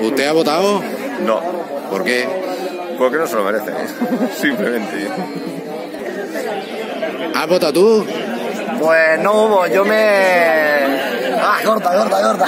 ¿Usted ha votado? No, ¿Por qué? porque no se lo merece. Simplemente. ¿Has votado tú? Pues no hubo, yo me... Ah, corta, corta, corta.